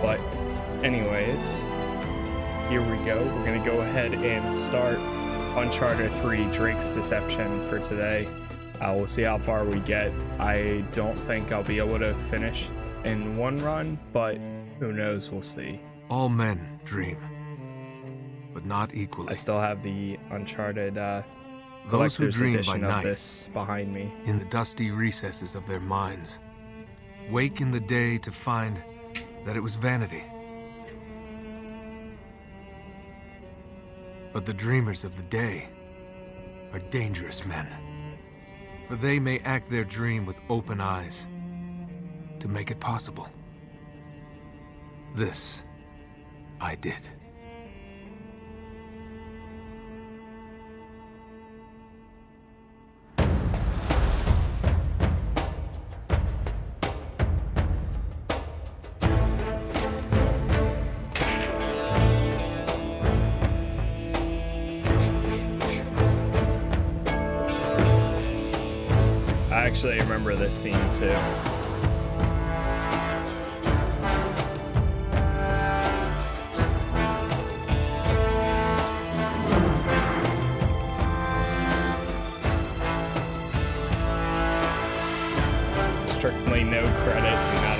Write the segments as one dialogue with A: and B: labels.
A: But, anyways, here we go. We're gonna go ahead and start Uncharted 3 Drake's Deception for today. Uh, we'll see how far we get. I don't think I'll be able to finish in one run, but who knows? We'll see.
B: All men dream, but not equally.
A: I still have the Uncharted uh,
B: Those who dream by night,
A: this behind me.
B: in the dusty recesses of their minds, wake in the day to find that it was vanity. But the dreamers of the day are dangerous men, for they may act their dream with open eyes to make it possible. This I did.
A: Actually remember this scene too. Strictly no credit, not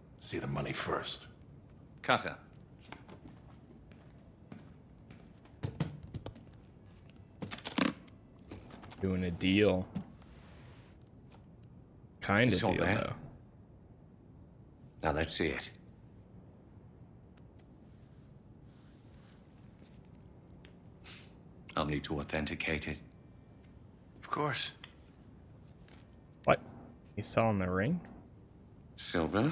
C: see the money first.
D: Cutter.
A: Doing a deal. Kind
D: It's
A: of deal,
D: there.
A: though.
D: Now let's see it. I'll need to authenticate it.
B: Of course.
A: What? He's selling the ring?
D: Silver,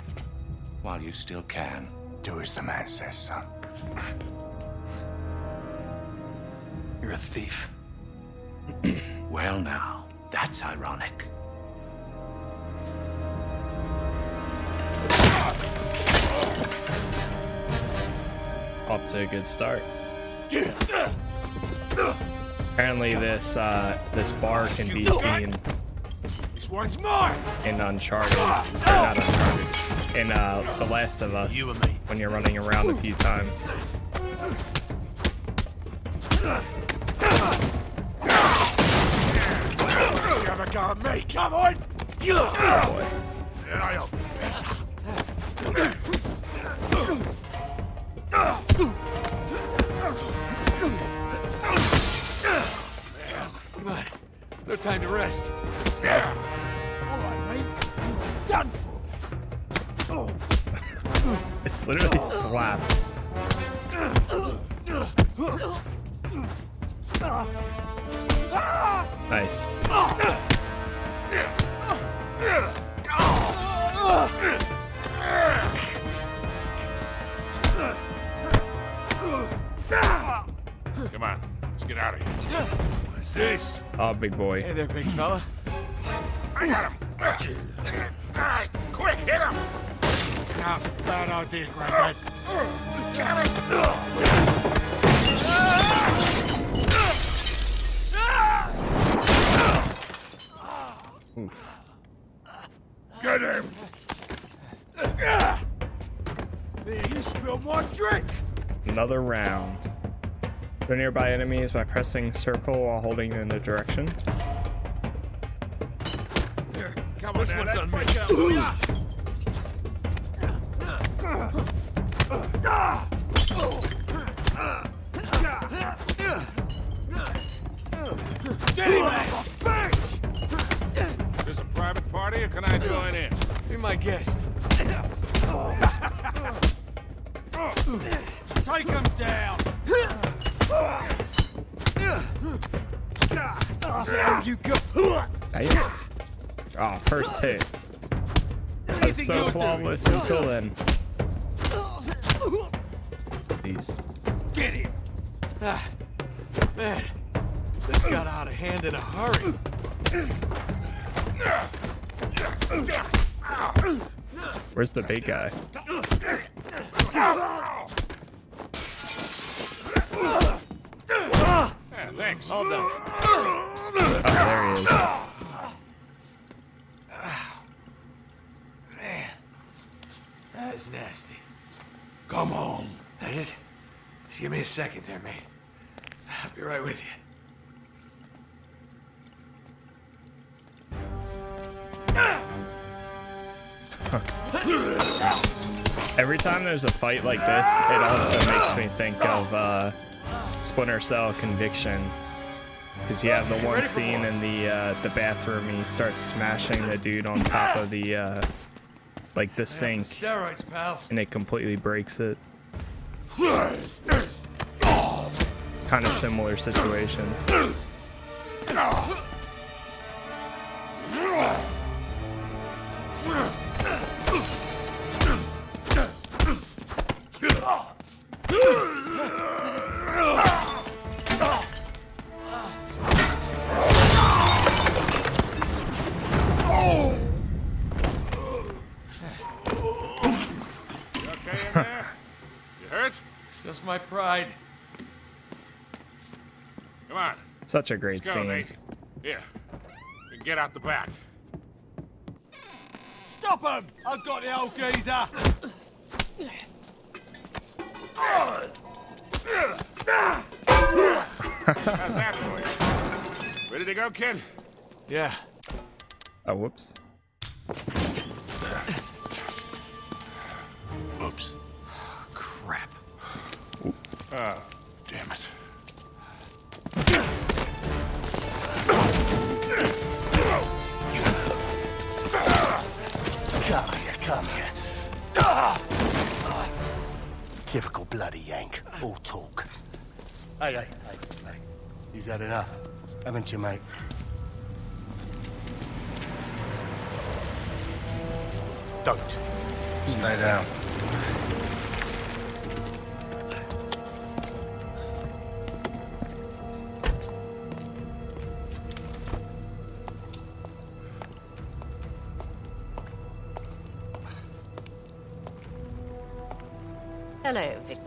D: While you still can.
E: Do as the man says, son.
B: You're a thief.
D: Well, now, that's ironic.
A: Off to a good start. Apparently, this uh, this bar can be seen
E: This one's mine!
A: in Uncharted, or not Uncharted, in uh, The Last of Us, when you're running around a few times.
E: You have a go me, come on!
A: Oh boy.
B: Come on. No time to rest.
A: Good stuff
E: done for.
A: it's literally slaps. Nice. Come on, let's get out of here. What's this? Oh, big boy.
E: Hey there, big fella.
C: I got him. All right, quick, hit him.
E: Not bad idea, Granddad.
C: Damn it.
A: Oof.
C: Get him.
E: There, you spilled my drink.
A: Another round. Go nearby enemies by pressing circle while holding in the direction.
C: Up. Yeah.
E: Get him, man. Bitch!
C: This a private party or can I join in?
E: Be my guest. Take him down. There you go.
A: Oh, first hit. That's so flawless until then. These.
E: Get him. Ah, man, this got out of hand in a hurry.
A: Where's the big guy?
C: Yeah, thanks.
E: All done.
A: Oh, there he is.
E: Man, that is nasty.
C: Come on.
E: Now just, just give me a second there, mate. I'll be right with you.
A: Every time there's a fight like this, it also makes me think of uh, Splinter Cell Conviction. Because you have the one scene in the uh, the bathroom, and he starts smashing the dude on top of the uh, like the sink,
E: Steroids, pal.
A: and it completely breaks it. Kind of similar situation. Such a great
C: Let's go,
A: scene.
C: Nate. Here. Get out the back.
E: Stop him! I've got the old geezer.
C: How's that for you? Ready to go, kid?
E: Yeah.
A: Oh, whoops.
C: Oops.
E: Oh, crap.
C: Oh, damn it.
F: Typical bloody Yank. All talk. Hey, hey, hey, hey. You've had enough, haven't you, mate? Don't. Stay down.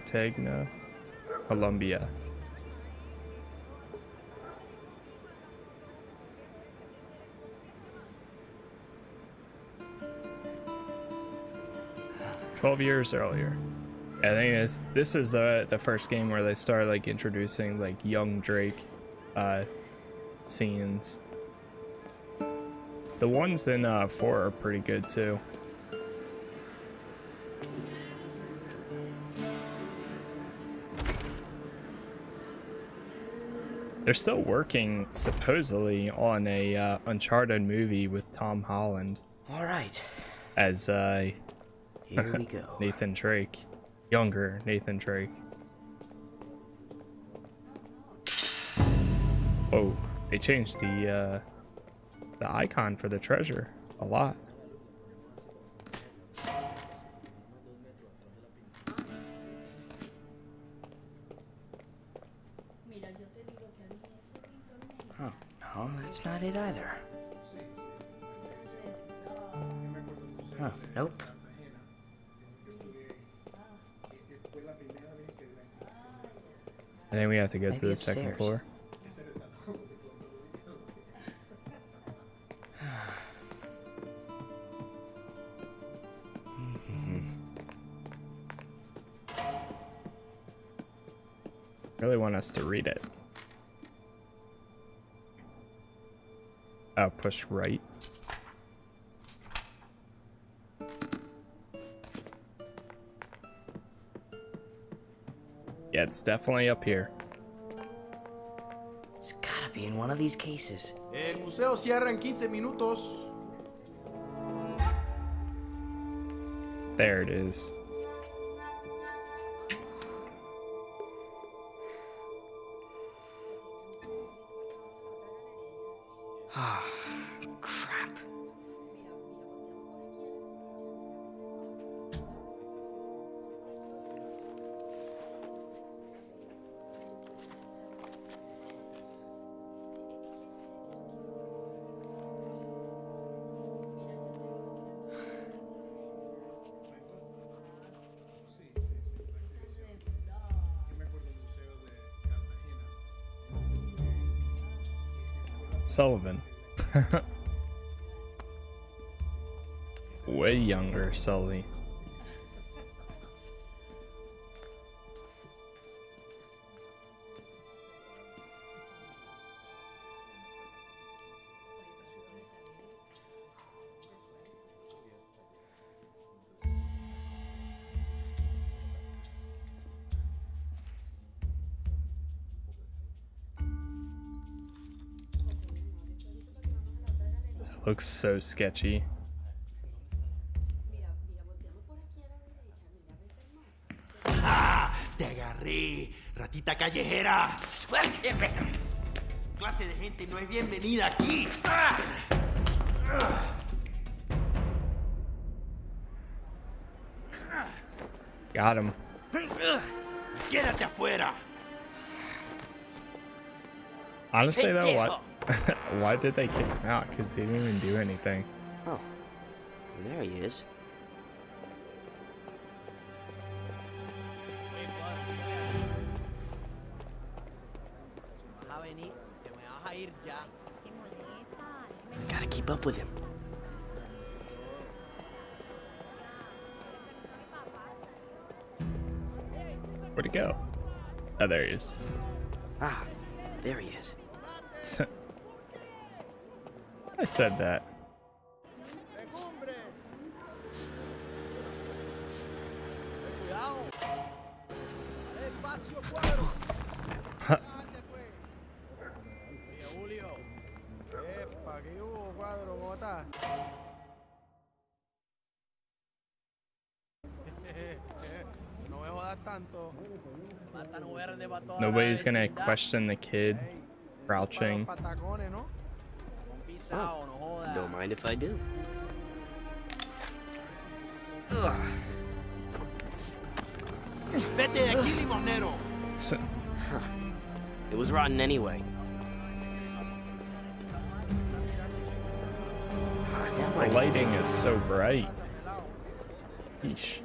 A: Cartagena, Colombia. Twelve years earlier. I think this this is the the first game where they start like introducing like young Drake uh scenes. The ones in uh four are pretty good too. They're still working supposedly on a uh, Uncharted movie with Tom Holland
G: All right,
A: as uh,
G: here we go.
A: Nathan Drake, younger Nathan Drake. Whoa, they changed the uh, the icon for the treasure a lot.
G: Not it either. Nope.
A: I think we have to go to
G: Maybe
A: the second floor. really want us to read it. Oh, push right. Yeah, it's definitely up here.
G: It's gotta be in one of these cases.
H: El museo cierra en 15 minutos.
A: There it is. Sullivan. Way younger Sully. Looks so sketchy.
H: ¡Ah! ¡Te agarré! ¡Ratita callejera! ¡Suélteme! Su clase de gente no es bienvenida aquí. ¡Ah!
A: Got him.
H: ¡Quédate afuera!
A: Honestly though, what? Why did they kick him out? Because he didn't even do anything.
G: Oh, there he is.
H: Vas a venir, te me vas a ir ya.
G: Gotta keep up with him.
A: Where'd he go? Oh, there he is.
G: Ah, there he is.
A: I said that. Nobody's gonna question the kid crouching.
G: Oh, don't mind if I do. Ugh.
H: Vete de aquí, limonero.
G: It was rotten anyway.
A: The lighting is so bright. Yeesh.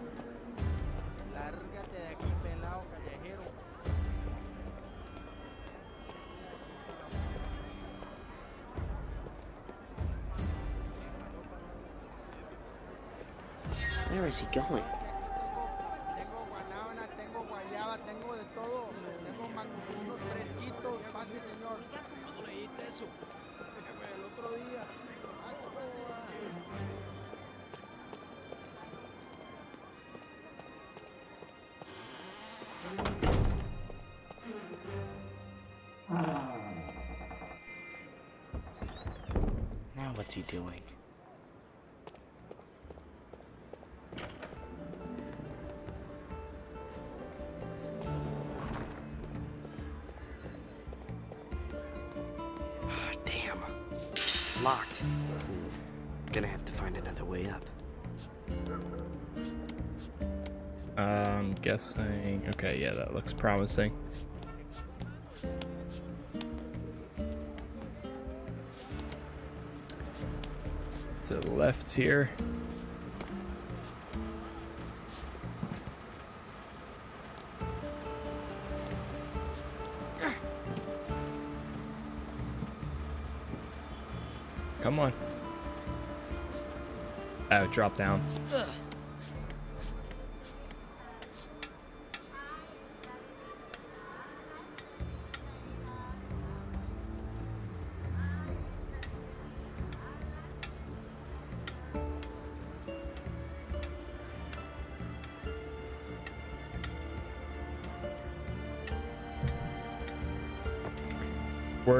G: Is he going?
A: Guessing. Okay, yeah, that looks promising. To the left here. Come on. Oh, drop down.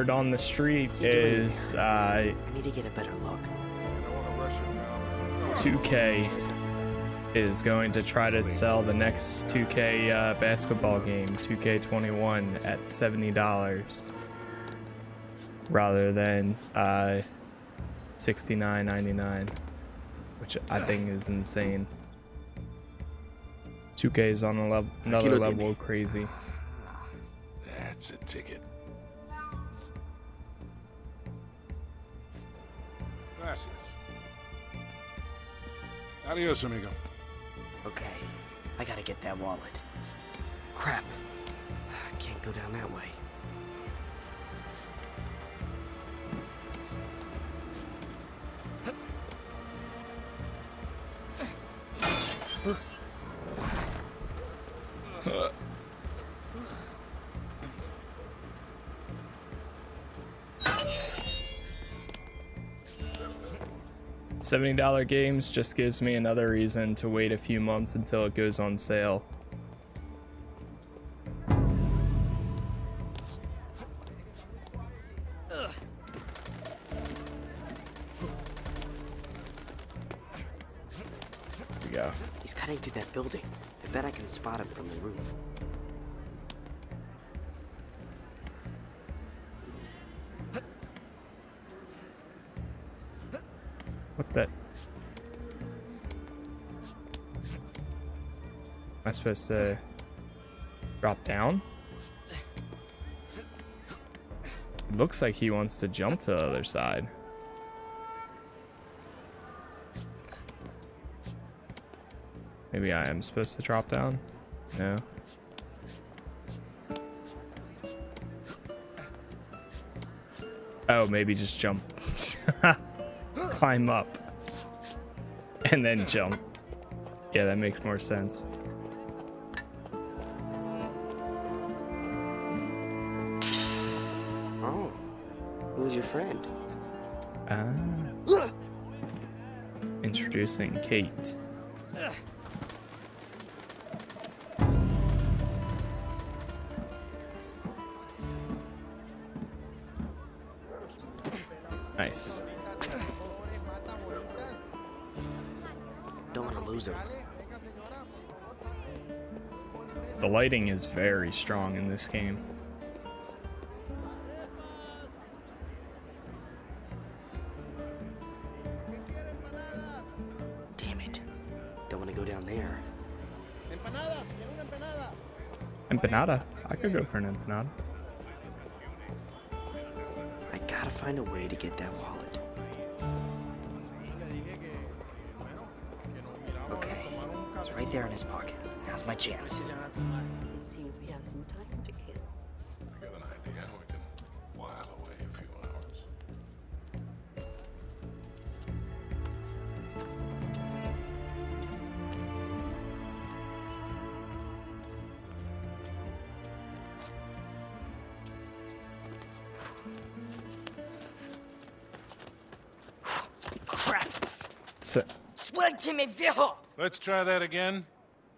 A: Word on the street
G: What's he doing
A: is uh,
G: I need to get a better look.
A: 2K is going to try to sell the next 2K uh, basketball game, 2K21, at $70 rather than uh, $69.99, which I think is insane. 2K is on a lev- another level crazy.
C: Adios, amigo.
G: Okay, I gotta get that wallet. Crap. I Can't go down that way.
A: $70 games just gives me another reason to wait a few months until it goes on sale. Here we go.
G: He's cutting through that building. I bet I can spot him from the roof.
A: Supposed to drop down? Looks like he wants to jump to the other side. Maybe I am supposed to drop down? No. Oh, maybe just jump. Climb up. And then jump. Yeah, that makes more sense.
G: Friend?
A: Ah. Introducing Kate. Nice.
G: Don't want to lose him.
A: The lighting is very strong in this game.
H: Empanada.
A: I could go for an empanada.
G: I gotta find a way to get that wallet. Okay, it's right there in his pocket. Now's my chance.
I: It seems we have some time to
A: So,
J: Suélteme, viejo!
C: Let's try that again.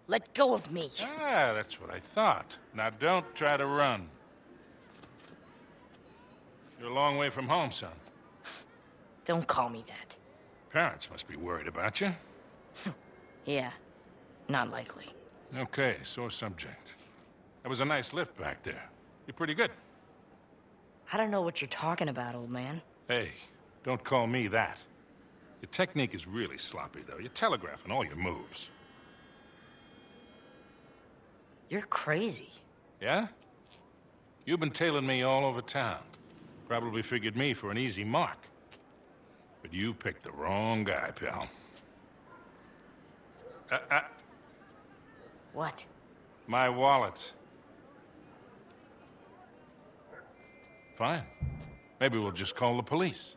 J: Let go of me.
C: Ah, that's what I thought. Now don't try to run. You're a long way from home, son.
J: Don't call me that.
C: Parents must be worried about you.
J: Yeah, not likely.
C: Okay, sore subject. That was a nice lift back there. You're pretty good.
J: I don't know what you're talking about, old man.
C: Hey, don't call me that. Your technique is really sloppy, though. You're telegraphing all your moves.
J: You're crazy.
C: Yeah? You've been tailing me all over town. Probably figured me for an easy mark. But you picked the wrong guy, pal. Uh, uh,
J: What?
C: my wallet. Fine. Maybe we'll just call the police.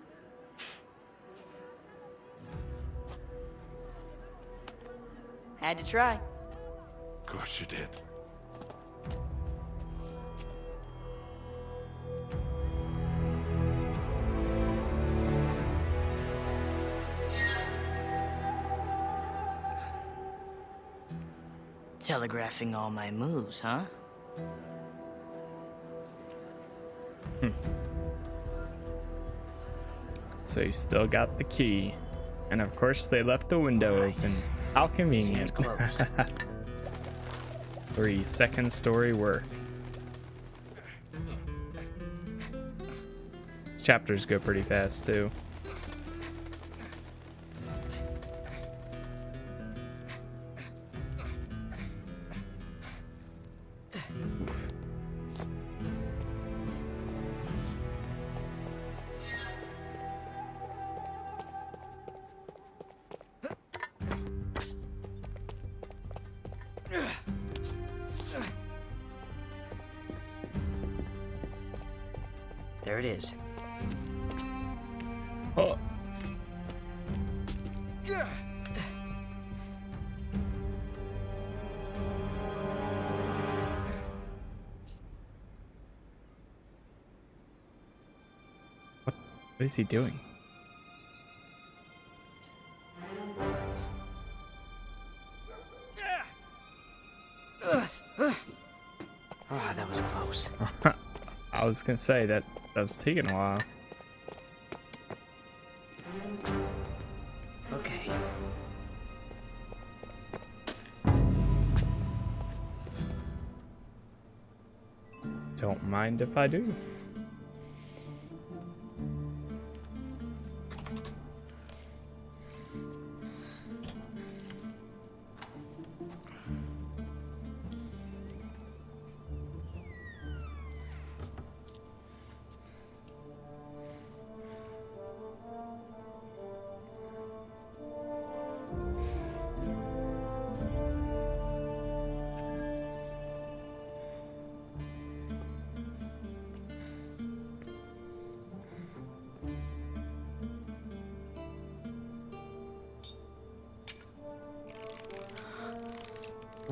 J: Had to try.
C: Of course you did.
J: Telegraphing all my moves, huh? Hmm.
A: so you still got the key. And of course, they left the window open. How convenient. Three second story work. These chapters go pretty fast too.
G: There it is.
A: Oh, What, what is he doing?
G: Ah, that was close.
A: I was gonna say that that was taking a while.
G: Okay.
A: Don't mind if I do.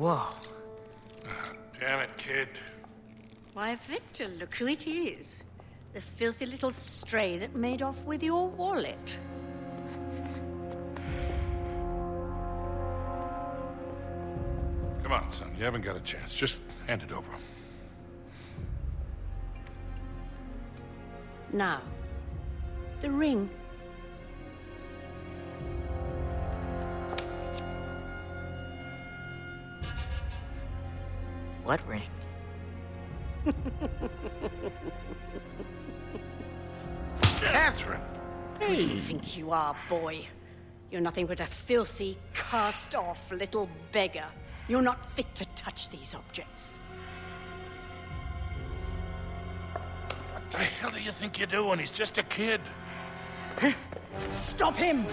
G: Whoa.
C: Damn it, kid.
I: Why, Victor, look who it is. The filthy little stray that made off with your wallet.
C: Come on, son. You haven't got a chance. Just hand it over.
I: Now, the ring.
G: What ring?
C: Katherine!
I: Who do you think you are, boy? You're nothing but a filthy, cast-off little beggar. You're not fit to touch these objects.
C: What the hell do you think you're doing? He's just a kid.
G: Stop him!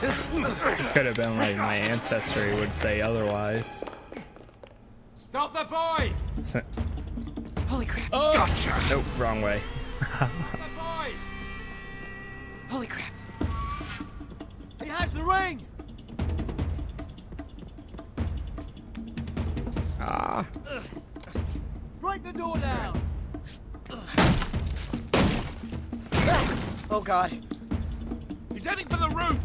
A: Could have been like my ancestry would say otherwise.
E: Stop the boy!
A: It's a-
G: Holy crap!
A: oh,
C: Gotcha!
A: nope, wrong way.
E: The boy!
G: Holy crap!
E: He has the ring!
A: Ah,
E: Break the door down!
G: Oh god.
E: He's heading for the roof!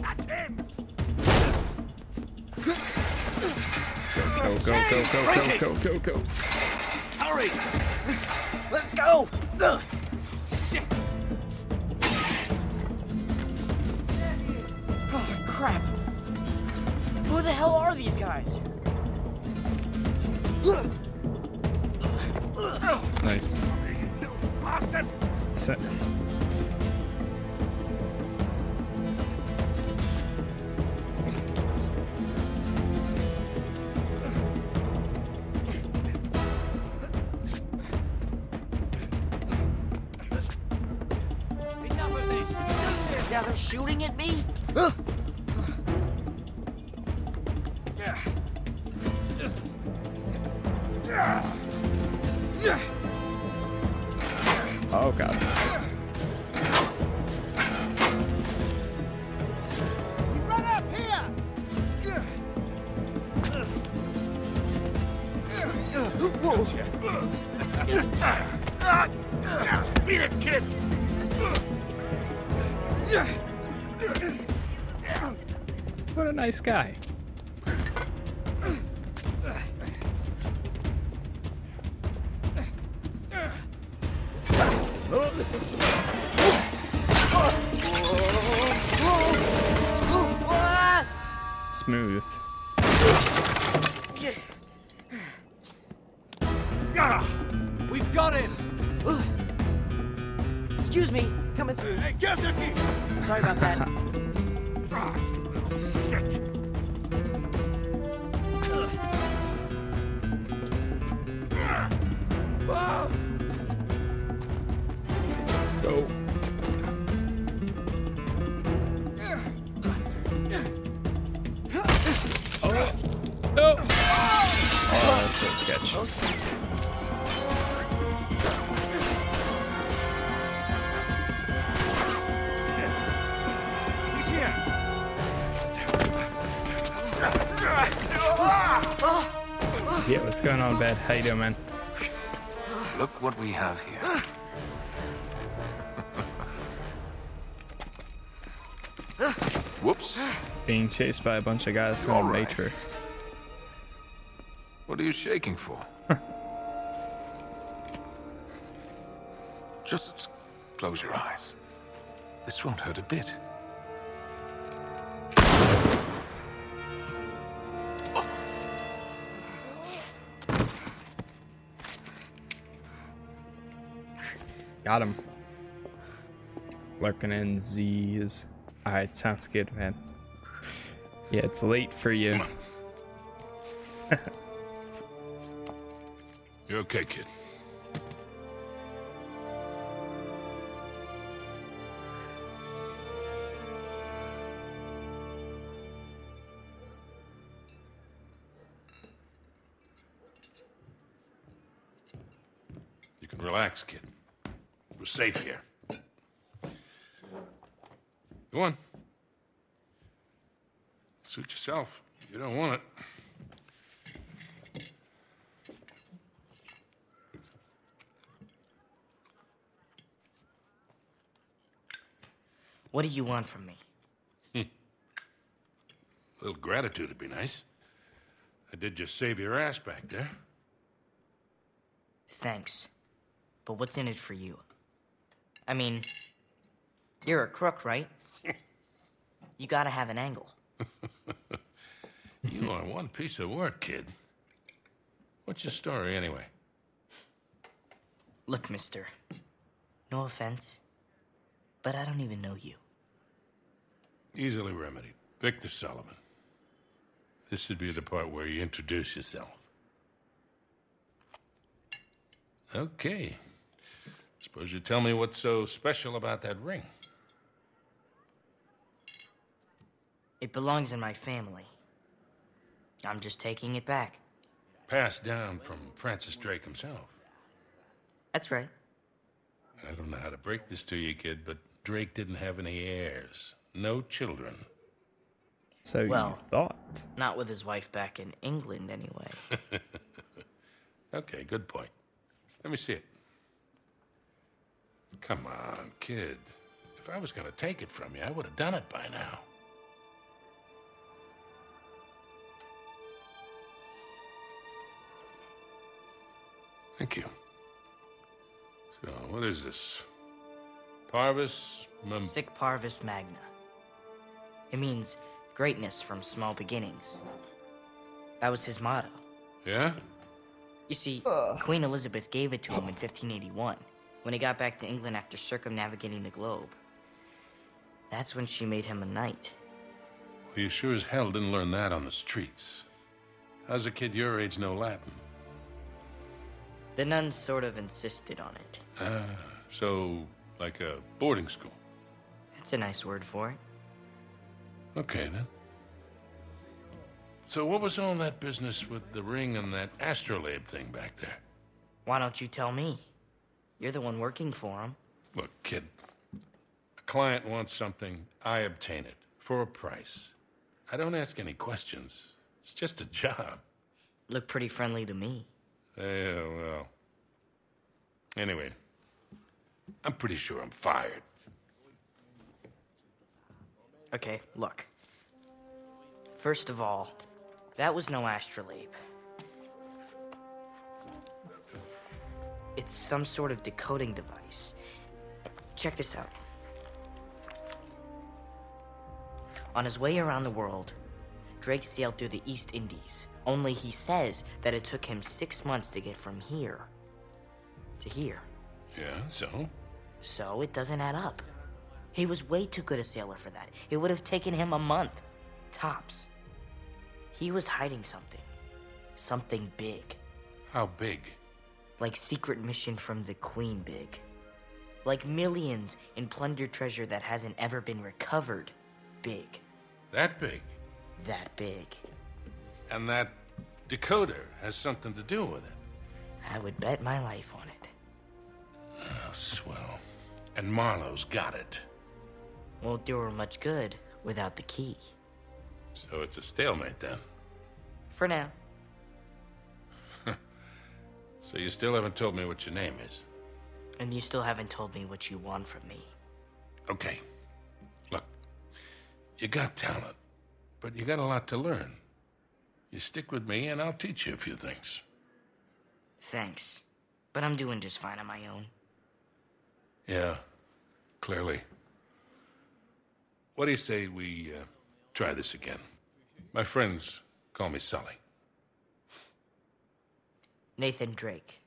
E: Catch him!
A: Go, go, go, go, go, go, go, go.
E: Hurry!
G: Let's go! Ugh.
E: Shit!
G: Oh, crap. Who the hell are these guys?
A: Nice.
E: Bastard!
A: It's nice guy. Smooth.
E: We've got him!
G: Excuse me, coming through.
E: Hey, Kazaki!
G: Sorry about that.
A: How you doing, man?
B: Look what we have here.
C: Whoops.
A: Being chased by a bunch of guys from
B: right.
A: Matrix.
B: What are you shaking for? Just close your eyes. This won't hurt a bit.
A: Got him. Lurking in Z's. Alright, sounds good, man. Yeah, it's late for you.
C: You're okay, kid. You can relax, kid safe here. Go on. Suit yourself. You don't want it.
J: What do you want from me? Hmm.
C: A little gratitude would be nice. I did just save your ass back there.
J: Thanks. But what's in it for you? I mean, you're a crook, right? you gotta have an angle.
C: You are one piece of work, kid. What's your story, anyway?
J: Look, mister. No offense, but I don't even know you.
C: Easily remedied. Victor Sullivan. This should be the part where you introduce yourself. Okay. Suppose you tell me what's so special about that ring.
J: It belongs in my family. I'm just taking it back.
C: Passed down from Francis Drake himself.
J: That's right.
C: I don't know how to break this to you, kid, but Drake didn't have any heirs. No children.
A: So
J: Well-
A: you thought.
J: Not with his wife back in England, anyway.
C: Okay, good point. Let me see it. Come on, kid. If I was going to take it from you, I would have done it by now. Thank you. So, what is this? Parvis Mem-
J: Sic Parvis Magna. It means greatness from small beginnings. That was his motto.
C: Yeah?
J: You see, Queen Elizabeth gave it to him in 1581, when he got back to England after circumnavigating the globe. That's when she made him a knight.
C: Well, you sure as hell didn't learn that on the streets. How's a kid your age know Latin?
J: The nuns sort of insisted on it.
C: Ah, so like a boarding school.
J: That's a nice word for it.
C: Okay, then. So what was all that business with the ring and that astrolabe thing back there?
J: Why don't you tell me? You're the one working for him.
C: Look, kid. A client wants something, I obtain it for a price. I don't ask any questions. It's just a job.
J: Look pretty friendly to me.
C: Yeah, well. Anyway, I'm pretty sure I'm fired.
J: Okay, look. First of all, that was no astrolabe. It's some sort of decoding device. Check this out. On his way around the world, Drake sailed through the East Indies. Only he says that it took him six months to get from here to here.
C: Yeah, so?
J: So it doesn't add up. He was way too good a sailor for that. It would have taken him a month, tops. He was hiding something. Something big.
C: How big?
J: Like secret mission from the Queen big. Like millions in plundered treasure that hasn't ever been recovered big.
C: That big?
J: That big.
C: And that decoder has something to do with it.
J: I would bet my life on it.
C: Oh, swell. And Marlowe's got it.
J: Won't do her much good without the key.
C: So it's a stalemate then.
J: For now.
C: So you still haven't told me what your name is.
J: And you still haven't told me what you want from me.
C: Okay. Look, you got talent, but you got a lot to learn. You stick with me, and I'll teach you a few things.
J: Thanks. But I'm doing just fine on my own.
C: Yeah, clearly. What do you say we uh, try this again? My friends call me Sully.
J: Nathan Drake.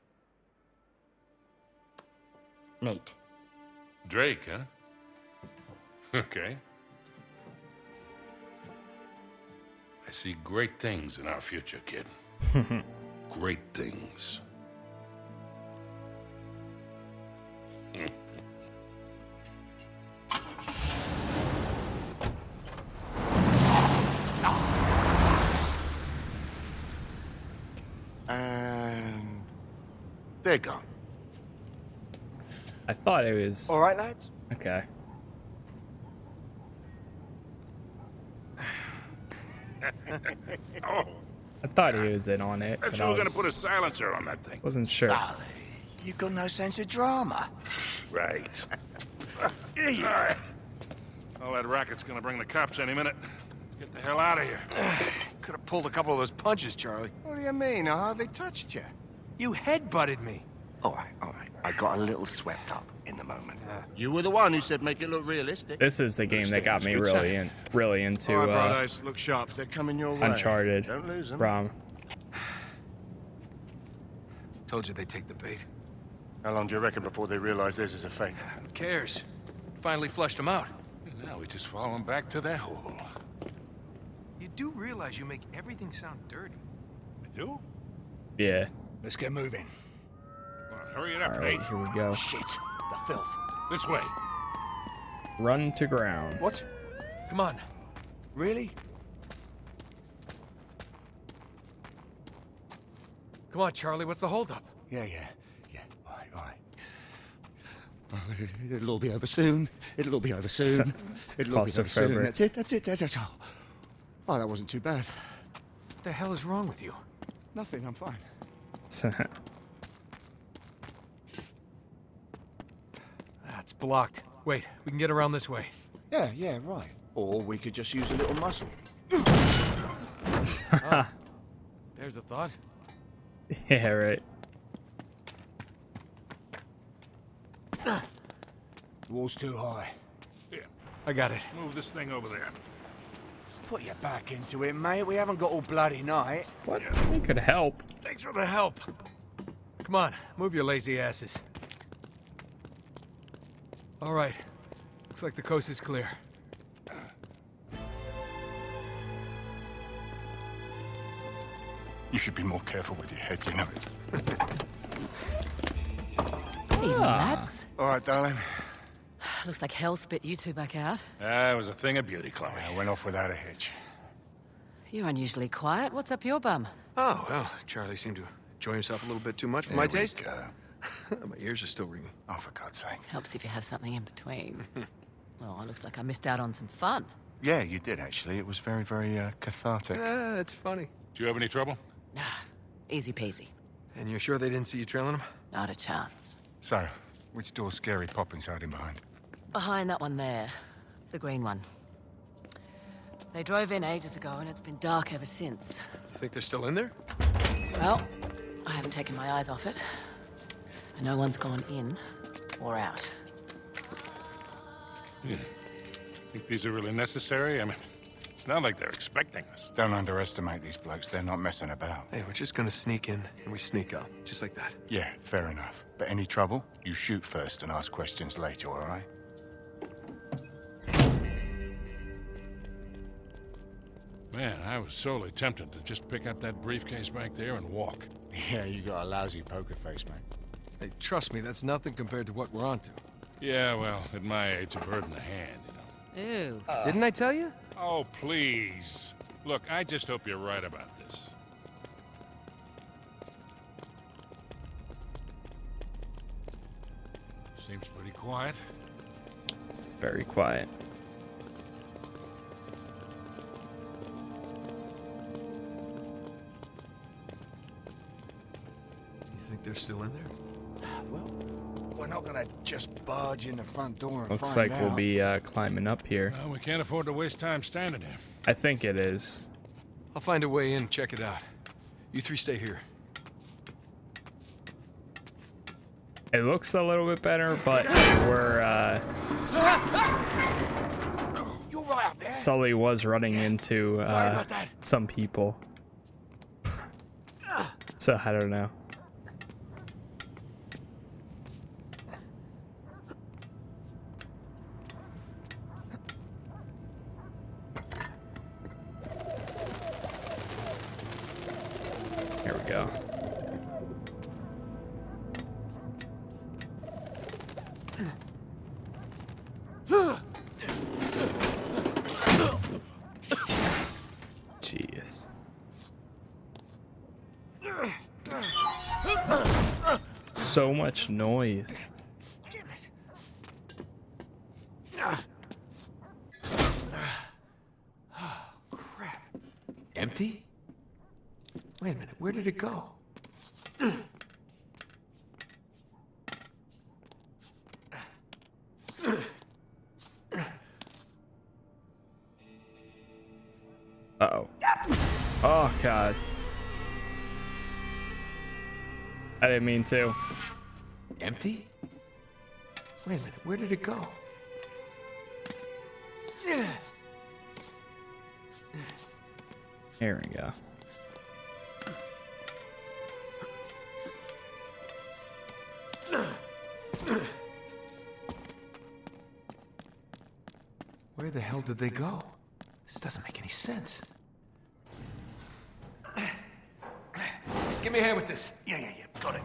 J: Nate.
C: Drake, huh? Okay. I see great things in our future, kid. great things.
F: They're gone.
A: I thought it was.
F: All right, lads.
A: Okay.
C: oh,
A: I thought he was in on it.
C: that's
A: but
C: you
A: I
C: were gonna put a silencer on that thing.
A: Wasn't sure.
F: Sully, you got no sense of drama.
C: Right.
F: Here you.
C: All that racket's gonna bring the cops any minute. Let's get the hell out of here.
B: Could have pulled a couple of those punches, Charlie.
F: What do you mean? Uh-huh, I hardly touched you.
B: You headbutted me.
F: All right, all right. I got a little swept up in the moment. You were the one who said make it look realistic.
A: This is the game that got me really in, really into
F: All right,
A: uh,
F: brothers, look sharp. They're coming your way.
A: Uncharted.
F: Don't lose them.
A: Rom.
B: Told you they'd take the bait.
F: How long do you reckon before they realize this is a fake?
B: Who cares? Finally flushed them out.
C: Now we just follow them back to their hole.
B: You do realize you make everything sound dirty.
C: I do?
A: Yeah.
F: Let's get moving.
C: Come on, hurry it up,
A: All right,
C: Nate.
A: here we go.
F: Shit, the filth.
C: This way.
A: Run to ground.
F: What?
B: Come on.
F: Really?
B: Come on, Charlie. What's the holdup?
F: Yeah, yeah, yeah. All right, all right. Oh, it'll all be over soon. It'll all be over soon.
A: It's
F: It'll all be over soon.
A: claustrophobic.
F: That's it. That's it. That's it. Oh. oh, that wasn't too bad.
B: What the hell is wrong with you?
F: Nothing. I'm fine.
B: That's blocked. Wait, we can get around this way.
F: Yeah, yeah, right. Or we could just use a little muscle.
B: Ah, there's a thought.
A: yeah, right.
F: The wall's too high.
C: Yeah.
B: I got it.
C: move this thing over there.
F: Put your back into it, mate. We haven't got all bloody night.
A: What? It could help.
B: Thanks for the help. Come on, move your lazy asses. All right. Looks like the coast is clear.
F: You should be more careful with your head, you know it.
K: Even that's.
F: All right, darling.
K: Looks like hell spit you two back out.
C: it was a thing of beauty, Chloe.
F: I went off without a hitch.
K: You're unusually quiet. What's up your bum?
B: Oh, well, Charlie seemed to enjoy himself a little bit too much for
F: Here
B: my
F: we
B: taste.
F: go.
B: my ears are still ringing.
F: Oh, for God's sake.
K: Helps if you have something in between. oh, it looks like I missed out on some fun.
F: Yeah, you did, actually. It was very, very uh, cathartic.
B: Ah, it's funny.
C: Do you have any trouble?
K: Nah, easy peasy.
B: And you're sure they didn't see you trailing them?
K: Not a chance.
F: So, which door's Scary Poppins hiding behind?
K: Behind that one there, the green one. They drove in ages ago, and it's been dark ever since.
B: You think they're still in there?
K: Well, I haven't taken my eyes off it. And no one's gone in or out. Hmm.
C: Think these are really necessary? I mean, it's not like they're expecting us.
F: Don't underestimate these blokes. They're not messing about.
B: Hey, we're just gonna sneak in, and we sneak out. Just like that.
F: Yeah, fair enough. But any trouble, you shoot first and ask questions later, all right?
C: Man, I was sorely tempted to just pick up that briefcase back there and walk.
F: Yeah, you got a lousy poker face, man.
B: Hey, trust me, that's nothing compared to what we're onto.
C: Yeah, well, at my age, a bird in the hand, you know.
K: Ew.
B: Uh, Didn't I tell you?
C: Oh, please. Look, I just hope you're right about this. Seems pretty quiet.
A: Very quiet.
B: They're still in there?
F: Well, we're not gonna just barge in the front door and
A: Looks
F: find
A: like we'll be uh, climbing up here.
C: Well, we can't afford to waste time standing here.
A: I think it is.
B: I'll find a way in, check it out. You three stay here.
A: It looks a little bit better, but we're uh,
F: You right up there?
A: Sully was running into uh, some people. So I don't know. I didn't mean to.
B: Empty? Wait a minute, where did it go? Yeah.
A: Here we go.
B: Where the hell did they go? This doesn't make any sense. Give me a hand with this.
F: Yeah, yeah, yeah. Got it.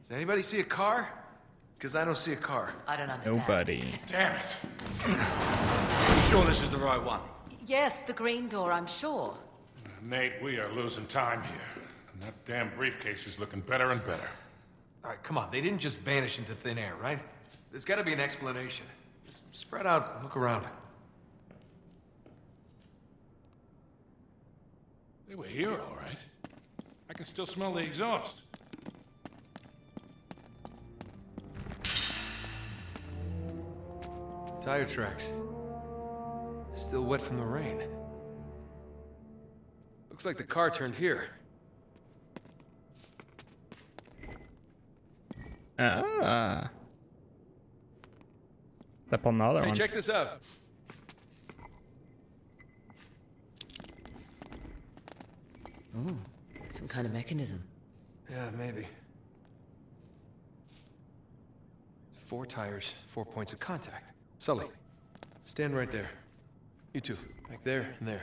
B: Does anybody see a car? Because I don't see a car.
K: I don't understand.
A: Nobody.
C: Damn it.
F: You sure this is the right one?
K: Yes, the green door, I'm sure.
C: Uh, Nate, we are losing time here. And that damn briefcase is looking better and better.
B: All right, come on. They didn't just vanish into thin air, right? There's got to be an explanation. Just spread out, and look around.
C: They were here, all right. I can still smell the exhaust.
B: Tire tracks. Still wet from the rain. Looks like the car turned here.
A: Ah. Step on the other
B: Hey,
A: one.
B: check this out.
K: Ooh, some kind of mechanism.
B: Yeah, maybe. Four tires, four points of contact. Sully, stand right there. You two, like there and there.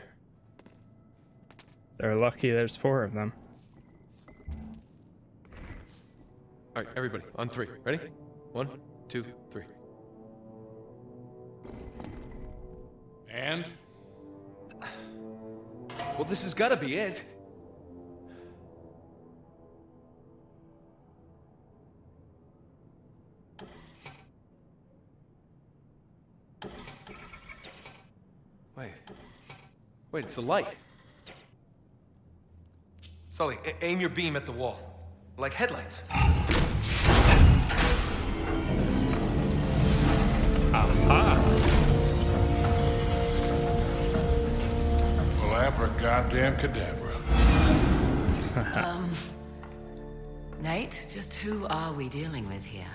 A: They're lucky there's four of them.
B: All right, everybody, on three. Ready? One, two, three.
C: And?
B: Well, this has got to be it. Wait, it's the light. Sully, aim your beam at the wall. Like headlights.
C: Well, abracadabra cadabra.
K: Um, Nate, just who are we dealing with here?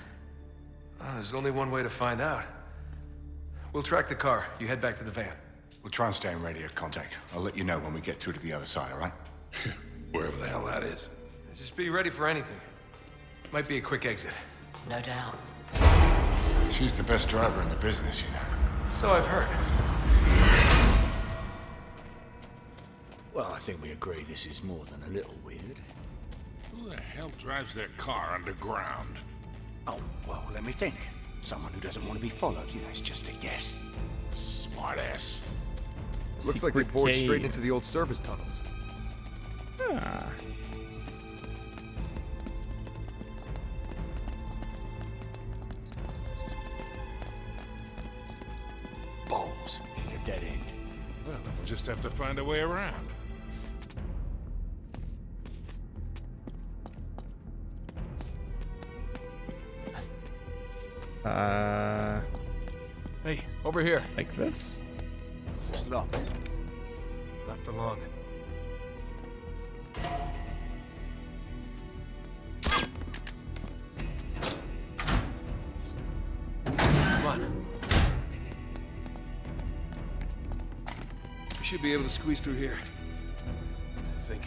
B: Ah, there's only one way to find out. We'll track the car. You head back to the van.
L: We'll try and stay in radio contact. I'll let you know when we get through to the other side, all right?
C: Wherever the hell that is.
B: Just be ready for anything. Might be a quick exit.
K: No doubt.
L: She's the best driver in the business, you know.
B: So I've heard.
F: Well, I think we agree this is more than a little weird.
C: Who the hell drives their car underground?
F: Oh, well, let me think. Someone who doesn't want to be followed, you know, it's just a guess.
C: Smartass.
B: Looks like they
A: Secret
B: bored straight into the old service tunnels.
A: Ah.
F: Balls. It's a dead end.
C: Well, then we'll just have to find a way around.
A: Uh,
B: Hey, over here.
A: like this?
F: It's locked.
B: Not for long. Come on. We should be able to squeeze through here. I think.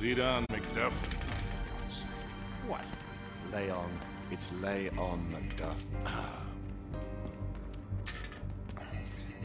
C: Lead on, Macduff. What?
F: Lay on. It's lay on, Macduff.
C: Ah,